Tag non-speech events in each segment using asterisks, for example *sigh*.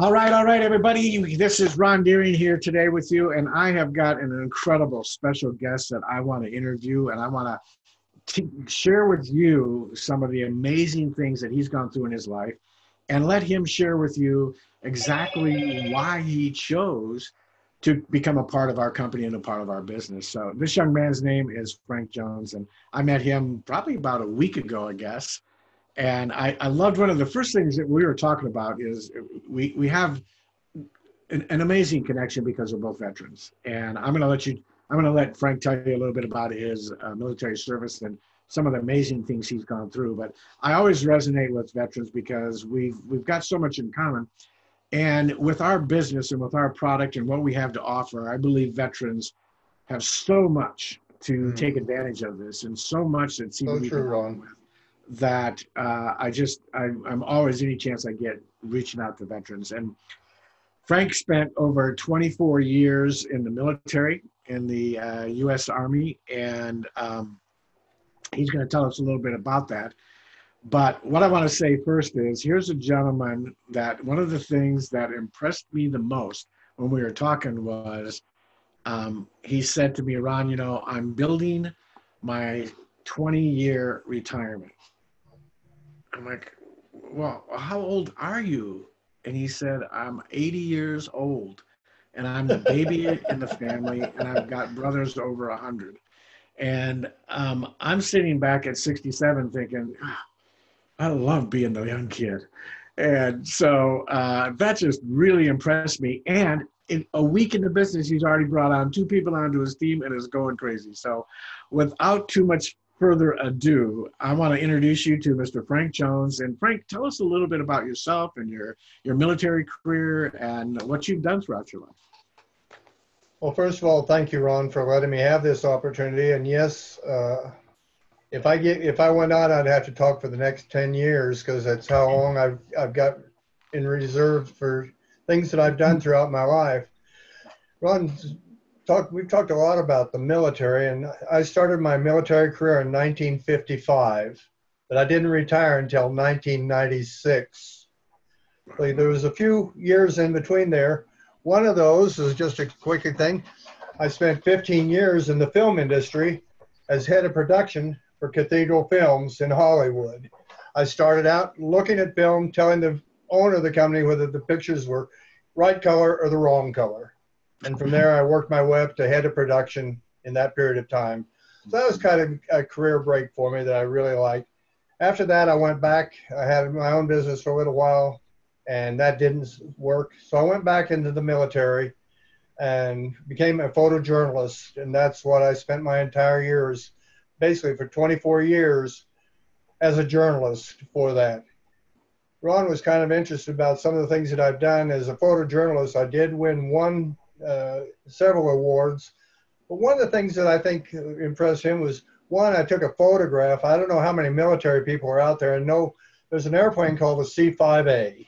All right, all right, everybody. This is Ron Deering here today with you, and I have got an incredible special guest that I want to interview, and I want to share with you some of the amazing things that he's gone through in his life, and let him share with you exactly why he chose to become a part of our company and a part of our business. So this young man's name is Frank Jones, and I met him probably about a week ago, I guess and I, I loved one of the first things that we were talking about is we, we have an, an amazing connection because we're both veterans. And I'm going to let you, I'm going to let Frank tell you a little bit about his uh, military service and some of the amazing things he's gone through. But I always resonate with veterans because we've, we've got so much in common. And with our business and with our product and what we have to offer, I believe veterans have so much to mm. take advantage of this and so much that seems so to be true, Ron. with that uh, I just I, I'm always any chance I get reaching out to veterans. And Frank spent over 24 years in the military in the uh, U.S. Army, and um, he's going to tell us a little bit about that. But what I want to say first is here's a gentleman that one of the things that impressed me the most when we were talking was um, he said to me, Ron, you know, I'm building my 20 year retirement. I'm like, well, how old are you? And he said, I'm 80 years old and I'm the baby *laughs* in the family and I've got brothers over 100. And um, I'm sitting back at 67 thinking, ah, I love being the young kid. And so uh, that just really impressed me. And in a week in the business, he's already brought on two people onto his team and is going crazy. So without too much further ado, I want to introduce you to Mr. Frank Jones. And Frank, tell us a little bit about yourself and your, your military career and what you've done throughout your life. Well, first of all, thank you, Ron, for letting me have this opportunity. And yes, uh, if I get if I went on, I'd have to talk for the next ten years because that's how long I've I've got in reserve for things that I've done throughout my life. Ron, talked we've talked a lot about the military and I started my military career in 1955 but I didn't retire until 1996 so there was a few years in between there. One of those is just a quick thing. I spent 15 years in the film industry as head of production for Cathedral Films in Hollywood. I started out looking at film telling the owner of the company whether the pictures were right color or the wrong color and from there I worked my way up to head of production in that period of time. So that was kind of a career break for me that I really liked. After that, I went back. I had my own business for a little while, and that didn't work. So I went back into the military and became a photojournalist, and that's what I spent my entire years, basically for 24 years, as a journalist for that. Ron was kind of interested about some of the things that I've done as a photojournalist. I did win one uh, several awards. But one of the things that I think impressed him was one, I took a photograph. I don't know how many military people are out there and know there's an airplane called the C 5A.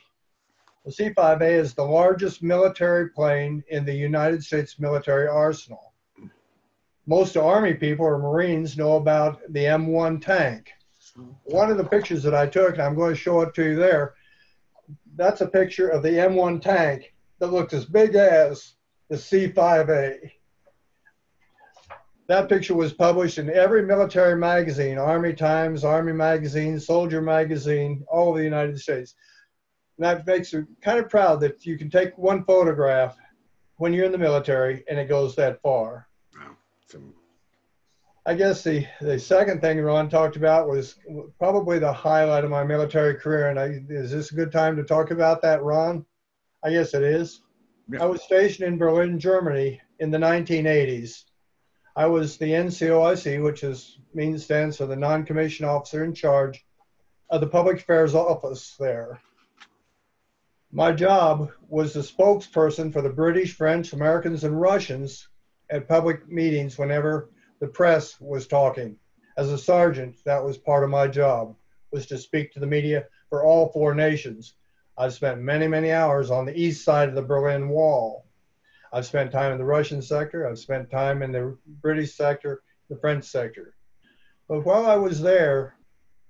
The C 5A is the largest military plane in the United States military arsenal. Most Army people or Marines know about the M1 tank. One of the pictures that I took, and I'm going to show it to you there, that's a picture of the M1 tank that looked as big as the C5A. That picture was published in every military magazine, Army Times, Army Magazine, Soldier Magazine, all over the United States. And that makes me kind of proud that you can take one photograph when you're in the military and it goes that far. Wow. I guess the, the second thing Ron talked about was probably the highlight of my military career. And I, is this a good time to talk about that, Ron? I guess it is. I was stationed in Berlin, Germany in the 1980s. I was the NCOIC, which is means stands for the non-commissioned officer in charge of the public affairs office there. My job was the spokesperson for the British, French, Americans, and Russians at public meetings whenever the press was talking. As a sergeant, that was part of my job, was to speak to the media for all four nations. I've spent many, many hours on the east side of the Berlin Wall. I've spent time in the Russian sector. I've spent time in the British sector, the French sector. But while I was there,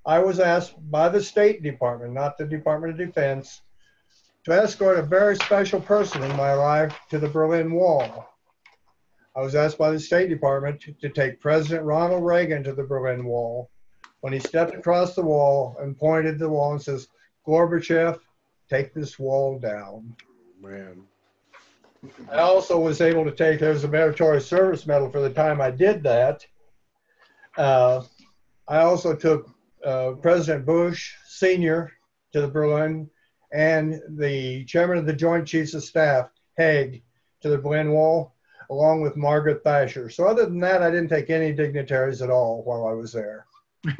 I was asked by the State Department, not the Department of Defense, to escort a very special person in my life to the Berlin Wall. I was asked by the State Department to, to take President Ronald Reagan to the Berlin Wall. When he stepped across the wall and pointed to the wall and says, Gorbachev, take this wall down. Man. I also was able to take, there's a meritorious service medal for the time I did that. Uh, I also took uh, President Bush Sr. to the Berlin and the chairman of the Joint Chiefs of Staff, Haig, to the Berlin Wall, along with Margaret Thatcher. So other than that, I didn't take any dignitaries at all while I was there. *laughs*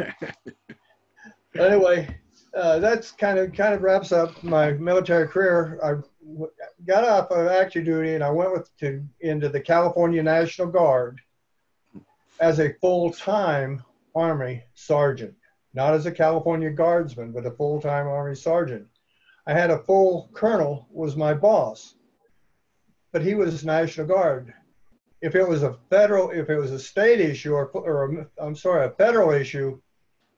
anyway, uh, that's kind of kind of wraps up my military career. I got off of active duty and I went with to into the California National Guard as a full-time Army sergeant, not as a California Guardsman, but a full-time Army sergeant. I had a full colonel was my boss, but he was National Guard. If it was a federal, if it was a state issue or, or i I'm sorry, a federal issue,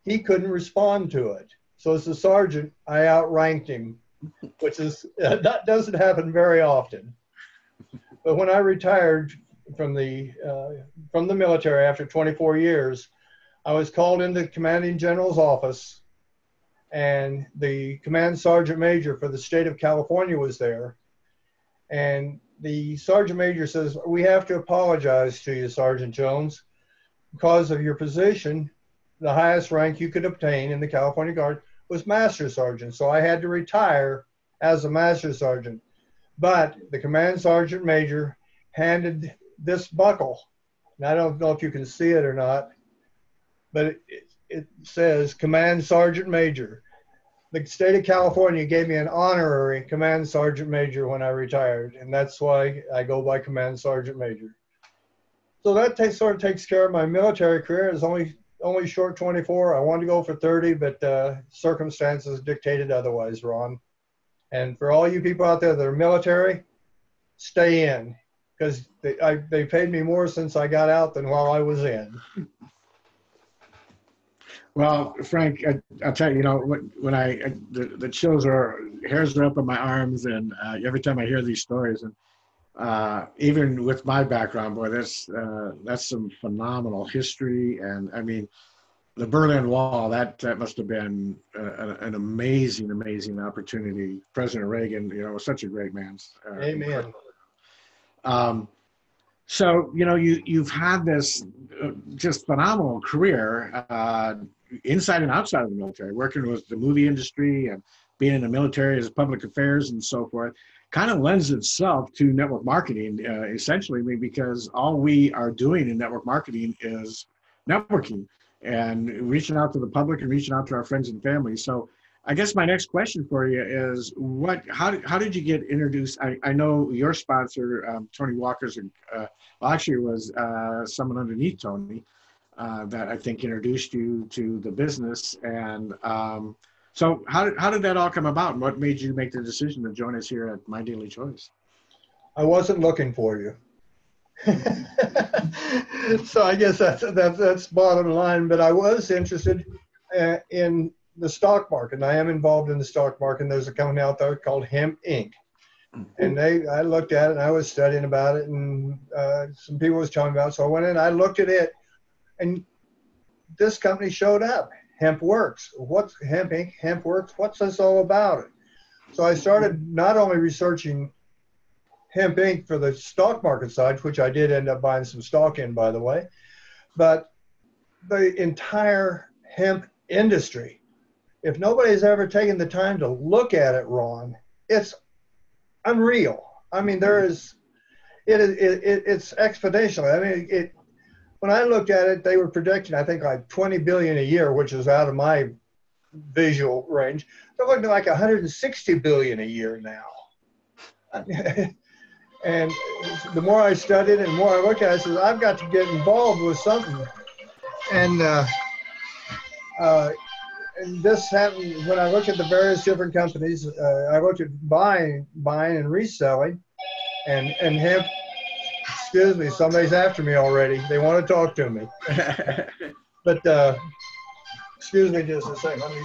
he couldn't respond to it. So as a sergeant, I outranked him, which is that doesn't happen very often. But when I retired from the uh, from the military after 24 years, I was called into the commanding general's office, and the command sergeant major for the state of California was there, and the sergeant major says, "We have to apologize to you, Sergeant Jones, because of your position. The highest rank you could obtain in the California Guard was master sergeant, so I had to retire as a master sergeant. But the command sergeant major handed this buckle, and I don't know if you can see it or not, but it, it says Command Sergeant Major. The state of California gave me an honorary Command Sergeant Major when I retired, and that's why I go by Command Sergeant Major. So that takes, sort of takes care of my military career. It's only only short 24. I wanted to go for 30, but uh, circumstances dictated otherwise, Ron. And for all you people out there that are military, stay in because they, they paid me more since I got out than while I was in. Well, Frank, I, will tell you, you know, when, when I, I the, the, chills are, hairs are up on my arms, and uh, every time I hear these stories, and uh, even with my background, boy, that's uh, that's some phenomenal history, and I mean, the Berlin Wall that that must have been a, an amazing, amazing opportunity. President Reagan, you know, was such a great man. Uh, Amen. Um, so you know, you you've had this uh, just phenomenal career uh, inside and outside of the military, working with the movie industry and being in the military as public affairs and so forth kind of lends itself to network marketing uh, essentially because all we are doing in network marketing is networking and reaching out to the public and reaching out to our friends and family. So i guess my next question for you is what how did, how did you get introduced? I, I know your sponsor um, tony walker's uh, well actually was uh, someone underneath tony uh, that i think introduced you to the business. And um, so how did, how did that all come about and what made you make the decision to join us here at My Daily Choice? I wasn't looking for you. *laughs* so I guess that's, that's, that's bottom line, but I was interested uh, in the stock market and I am involved in the stock market. And there's a company out there called Hemp Inc. And they, I looked at it and I was studying about it and uh, some people was telling me about it. So I went in, I looked at it and this company showed up HempWorx. What's hemp Inc? HempWorx. What's this all about? So I started not only researching hemp Inc for the stock market side, which I did end up buying some stock in, by the way, but the entire hemp industry. If nobody's ever taken the time to look at it, Ron, it's unreal. I mean, there is, it is, it, it, it's exponential. I mean, it, when I looked at it, they were projecting, I think, like 20 billion a year, which is out of my visual range. They're looking at like 160 billion a year now. *laughs* and the more I studied and the more I looked at it, I said, I've got to get involved with something. And, uh, uh, and this happened when I looked at the various different companies. Uh, I looked at buying, buying and reselling, and and hemp excuse me, somebody's after me already. They want to talk to me. *laughs* but uh, excuse me just a second. Me,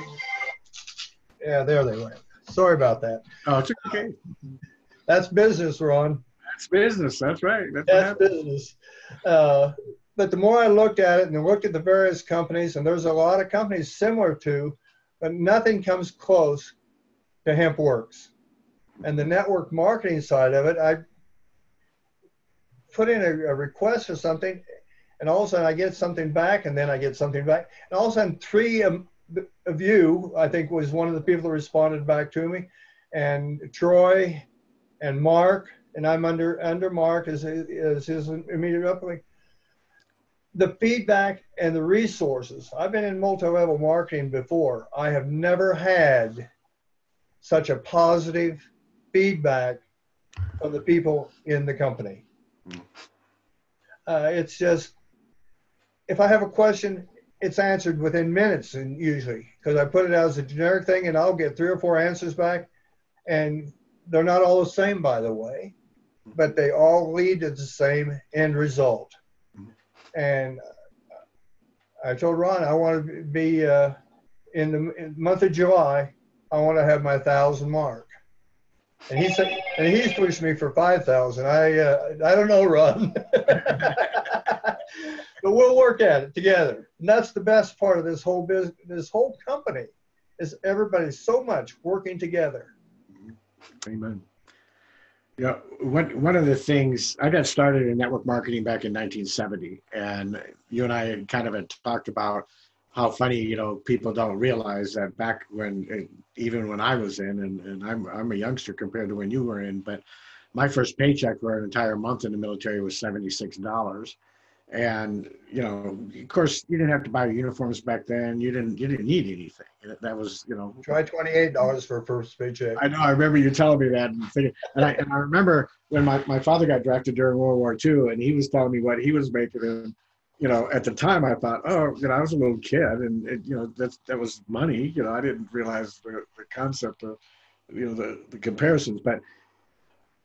yeah, there they went. Sorry about that. Oh, it's okay. That's business, Ron. That's business. That's right. That's, That's business. Uh, but the more I looked at it and looked at the various companies, and there's a lot of companies similar to, but nothing comes close to HempWorx. And the network marketing side of it, I put in a, a request for something, and all of a sudden I get something back, and then I get something back, and all of a sudden three of, of you, I think, was one of the people that responded back to me, and Troy, and Mark, and I'm under under Mark as as his immediate uplink. The feedback and the resources. I've been in multi-level marketing before. I have never had such a positive feedback from the people in the company. Uh, it's just, if I have a question, it's answered within minutes and usually because I put it out as a generic thing and I'll get three or four answers back. And they're not all the same, by the way, but they all lead to the same end result. And I told Ron I want to be uh, in, the, month of July. I want to have my thousand mark. And he said, and he's pushed me for five thousand. I uh, I don't know, Ron. *laughs* but we'll work at it together. And that's the best part of this whole business, this whole company, is everybody so much working together. Amen. Yeah, one one of the things I got started in network marketing back in 1970, and you and I kind of had talked about how funny you know people don't realize that back when even when I was in, and, and I'm I'm a youngster compared to when you were in, but my first paycheck for an entire month in the military was seventy six dollars, and you know of course you didn't have to buy uniforms back then. You didn't you didn't need anything. That was you know. Try $28 for a first paycheck. I know i remember you telling me that and, thinking, and, I, and i remember when my, my father got drafted during world war ii and he was telling me what he was making and you know at the time i thought oh you know i was a little kid and it, you know that that was money you know i didn't realize the, the concept of you know the, the comparisons but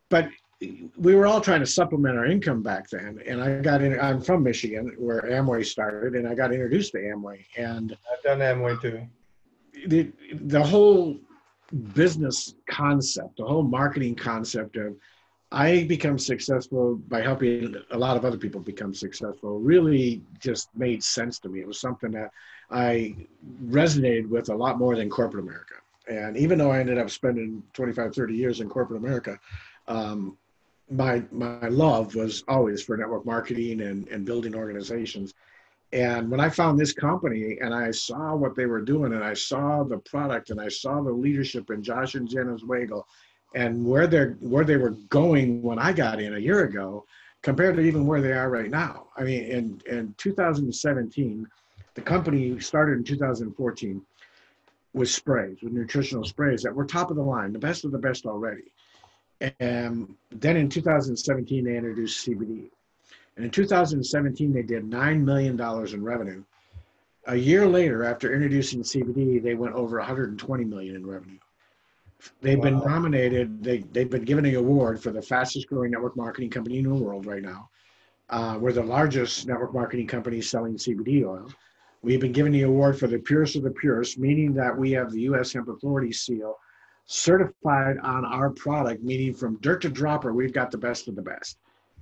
but we were all trying to supplement our income back then. And I got in, I'm from Michigan where Amway started and I got introduced to Amway and I've done Amway too. The, the whole business concept, the whole marketing concept of I become successful by helping a lot of other people become successful really just made sense to me. It was something that I resonated with a lot more than corporate America. And even though I ended up spending 25, 30 years in corporate America, um, my my love was always for network marketing and, and building organizations. And when I found this company and I saw what they were doing and I saw the product and I saw the leadership in Josh and Jenna Zwagil and where they're where they were going when I got in a year ago compared to even where they are right now. I mean in in 2017, the company started in 2014 with sprays, with nutritional sprays that were top of the line, the best of the best already. And then in 2017, they introduced CBD. And in 2017, they did $9 million in revenue. A year later, after introducing CBD, they went over 120 million in revenue. They've wow. been nominated, they, they've been given an award for the fastest growing network marketing company in the world right now. Uh, we're the largest network marketing company selling CBD oil. We've been given the award for the purest of the purest, meaning that we have the U.S. Hemp Authority seal certified on our product, meaning from dirt to dropper, we've got the best of the best.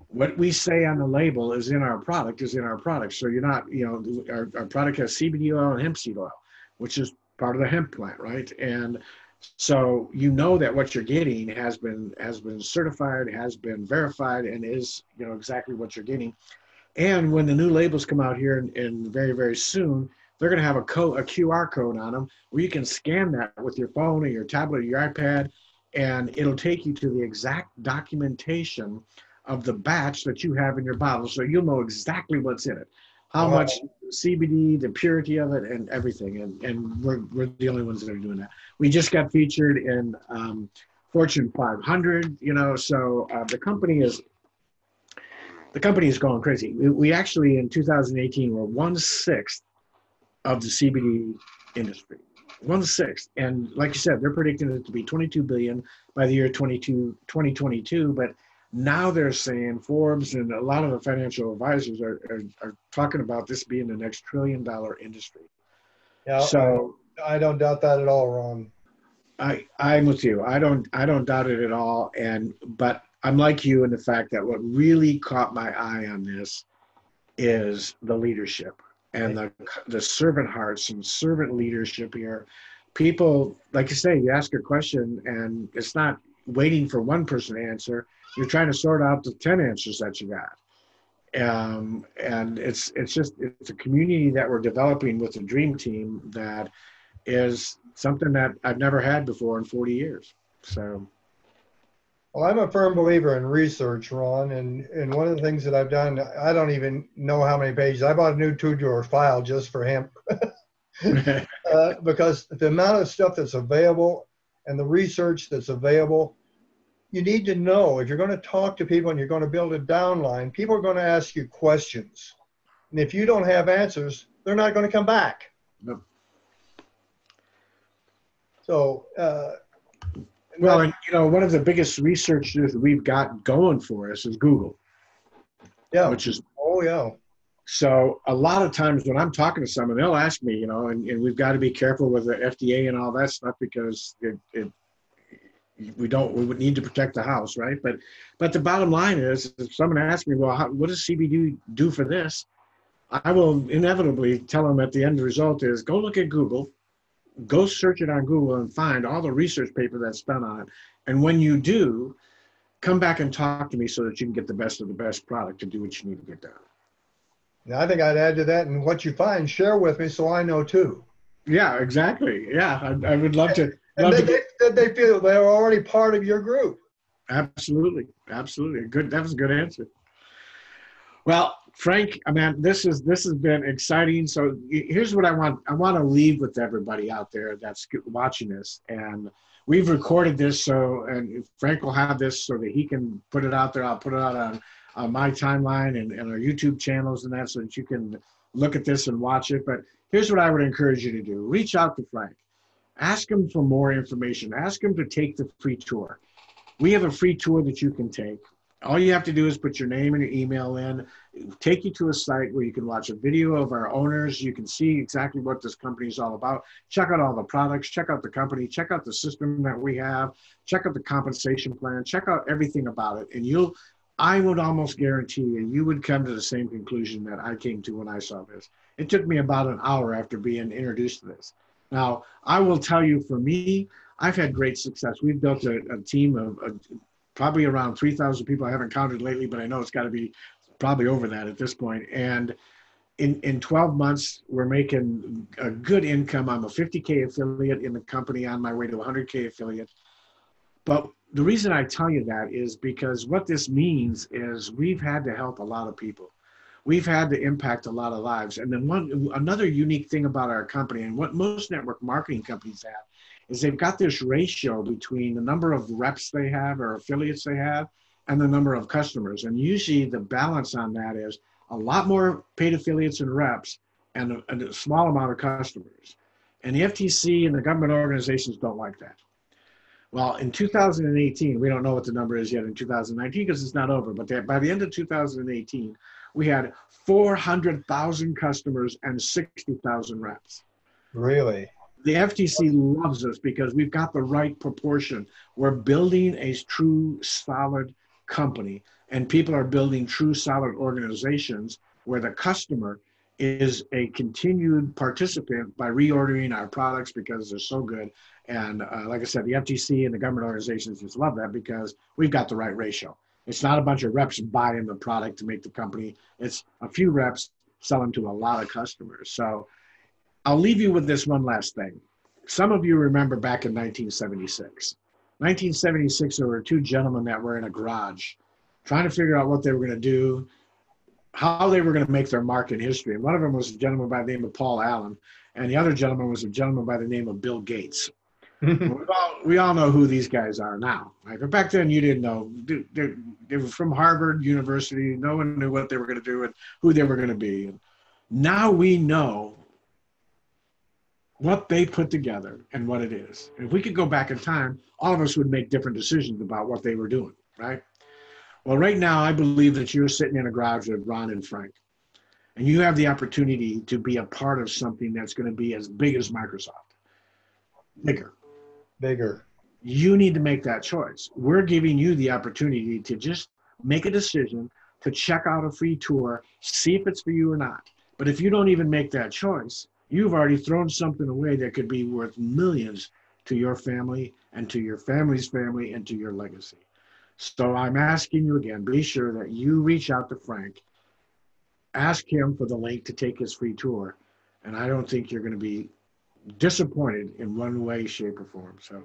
What we say on the label is in our product, is in our product. So you're not, you know, our, our product has CBD oil and hemp seed oil, which is part of the hemp plant, right? And so you know that what you're getting has been has been certified, has been verified, and is you know exactly what you're getting. And when the new labels come out here in, in very very soon, they're going to have a code, a QR code on them where you can scan that with your phone or your tablet or your iPad, and it'll take you to the exact documentation of the batch that you have in your bottle, so you'll know exactly what's in it, how much CBD, the purity of it, and everything. And and we're we're the only ones that are doing that. We just got featured in um, Fortune 500, you know, so uh, the company is the company is going crazy. We, we actually in 2018 were one sixth of the CBD industry. One sixth. And like you said, they're predicting it to be 22 billion by the year 22, 2022. But now they're saying Forbes and a lot of the financial advisors are, are, are talking about this being the next trillion dollar industry. Yeah. So I don't doubt that at all, Ron. I I'm with you. I don't I don't doubt it at all. And but I'm like you in the fact that what really caught my eye on this is the leadership and the the servant hearts and servant leadership here. People, like you say, you ask a question and it's not waiting for one person to answer. You're trying to sort out the ten answers that you got. Um, and it's it's just it's a community that we're developing with a dream team that is something that I've never had before in 40 years. So. Well, I'm a firm believer in research, Ron, and, and one of the things that I've done, I don't even know how many pages. I bought a new two-drawer file just for him, *laughs* uh, because the amount of stuff that's available and the research that's available, you need to know if you're going to talk to people and you're going to build a downline, people are going to ask you questions, and if you don't have answers, they're not going to come back. Nope. So, uh, well, and you know, one of the biggest researchers we've got going for us is Google. Yeah. Which is oh yeah. So a lot of times when I'm talking to someone, they'll ask me, you know, and, and we've got to be careful with the FDA and all that stuff because it, it we don't we would need to protect the house, right? But but the bottom line is, if someone asks me, well, how, what does CBD do for this? I will inevitably tell them at the end result is go look at Google, go search it on Google and find all the research paper that's done on it. And when you do, come back and talk to me so that you can get the best of the best product to do what you need to get done. Now, I think I'd add to that, and what you find, share with me so I know too. Yeah, exactly. Yeah, I, I would love to. And love they, to they, they feel they're already part of your group. Absolutely, absolutely. Good. That was a good answer. Well, Frank, I mean, this is this has been exciting. So here's what I want. I want to leave with everybody out there that's watching this, and we've recorded this so, and Frank will have this so that he can put it out there. I'll put it out on, on my timeline and, and our YouTube channels and that, so that you can look at this and watch it. But here's what I would encourage you to do: reach out to Frank, ask him for more information, ask him to take the free tour. We have a free tour that you can take all you have to do is put your name and your email in, take you to a site where you can watch a video of our owners. You can see exactly what this company is all about. Check out all the products, check out the company, check out the system that we have, check out the compensation plan, check out everything about it. And you'll, I would almost guarantee you, you would come to the same conclusion that I came to when I saw this. It took me about an hour after being introduced to this. Now, I will tell you for me, I've had great success. We've built a, a team of, of probably around 3,000 people. I haven't counted lately, but I know it's got to be probably over that at this point. And in, in 12 months, we're making a good income. I'm a 50K affiliate in the company on my way to 100K affiliate. But the reason I tell you that is because what this means is we've had to help a lot of people. We've had to impact a lot of lives. And then one another unique thing about our company and what most network marketing companies have is they've got this ratio between the number of reps they have or affiliates they have and the number of customers. And usually the balance on that is a lot more paid affiliates and reps and a, and a small amount of customers. And the FTC and the government organizations don't like that. Well, in 2018, we don't know what the number is yet in 2019 because it's not over, but by the end of 2018, we had 400,000 customers and 60,000 reps. Really? The FTC loves us because we've got the right proportion. We're building a true solid company, and people are building true solid organizations where the customer is a continued participant by reordering our products because they're so good. And uh, like I said, the FTC and the government organizations just love that because we've got the right ratio. It's not a bunch of reps buying the product to make the company. It's a few reps selling to a lot of customers. So I'll leave you with this one last thing. Some of you remember back in 1976. 1976, there were two gentlemen that were in a garage trying to figure out what they were going to do, how they were going to make their mark in history. And one of them was a gentleman by the name of Paul Allen, and the other gentleman was a gentleman by the name of Bill Gates. *laughs* we, all, we all know who these guys are now. Right? But back then, you didn't know. They, they, they were from Harvard University. No one knew what they were going to do and who they were going to be. And now we know what they put together and what it is. And if we could go back in time, all of us would make different decisions about what they were doing, right? Well, right now, I believe that you're sitting in a garage with Ron and Frank, and you have the opportunity to be a part of something that's going to be as big as Microsoft, bigger. bigger. You need to make that choice. We're giving you the opportunity to just make a decision to check out a free tour, see if it's for you or not. But if you don't even make that choice, you've already thrown something away that could be worth millions to your family and to your family's family and to your legacy. So I'm asking you again, be sure that you reach out to Frank, ask him for the link to take his free tour, and I don't think you're going to be disappointed in one way, shape, or form. So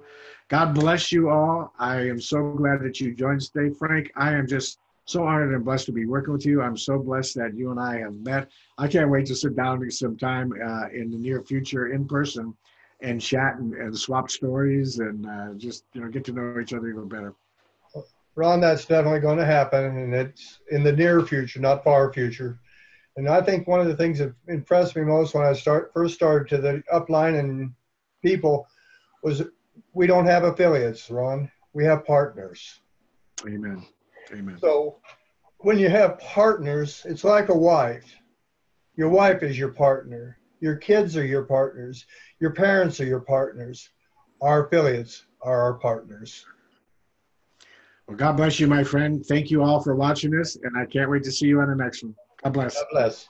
God bless you all. I am so glad that you joined today, Frank. I am just so honored and blessed to be working with you. I'm so blessed that you and I have met. I can't wait to sit down sometime uh, in the near future in person and chat and, and swap stories and uh, just you know get to know each other even better. Ron, that's definitely going to happen, and it's in the near future, not far future. And I think one of the things that impressed me most when I start first started to the upline and people was we don't have affiliates, Ron. We have partners. Amen. Amen. So when you have partners, it's like a wife. Your wife is your partner. Your kids are your partners. Your parents are your partners. Our affiliates are our partners. Well, God bless you, my friend. Thank you all for watching this, and I can't wait to see you on the next one. God bless. God bless.